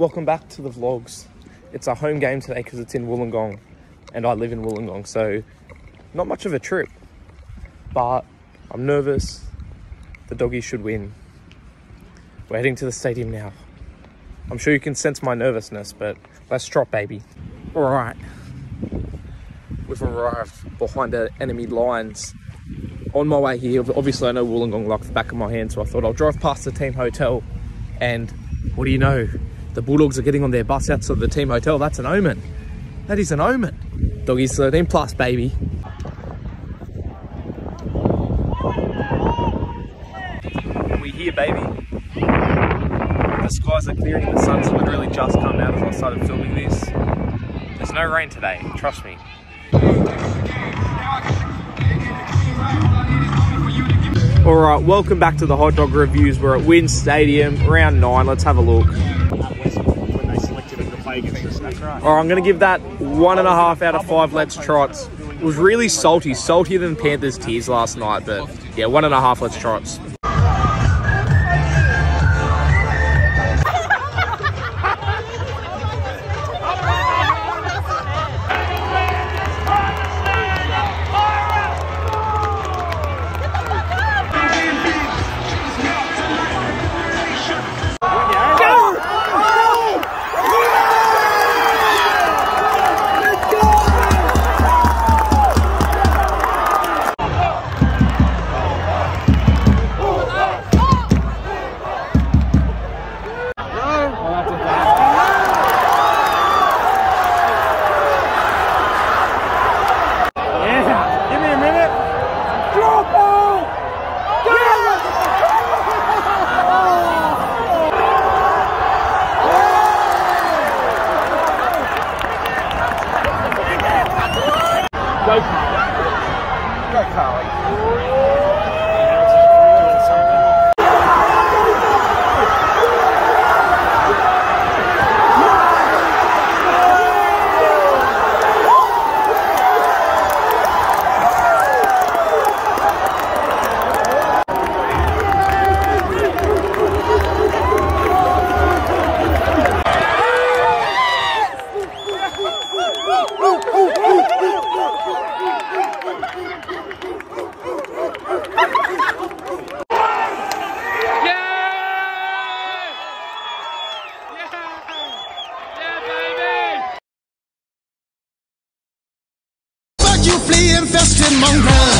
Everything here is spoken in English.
welcome back to the vlogs. It's a home game today because it's in Wollongong and I live in Wollongong, so not much of a trip. But I'm nervous. The doggies should win. We're heading to the stadium now. I'm sure you can sense my nervousness, but let's drop, baby. All right. We've arrived behind the enemy lines. On my way here, obviously I know Wollongong like the back of my hand, so I thought I'll drive past the team hotel and what do you know? The Bulldogs are getting on their bus outside the team hotel. That's an omen. That is an omen. Doggies 13 plus, baby. We here, baby. The skies are clearing. The sun's literally just come out as I started filming this. There's no rain today, trust me. All right, welcome back to the hot dog reviews. We're at WIN Stadium, round nine. Let's have a look. Play. That's right. All right, I'm going to give that one and a half out of five Let's Trots. It was really salty, saltier than Panthers tears last night, but yeah, one and a half Let's Trots. Go, Carly. Go, Collie. you flea infested mongrel.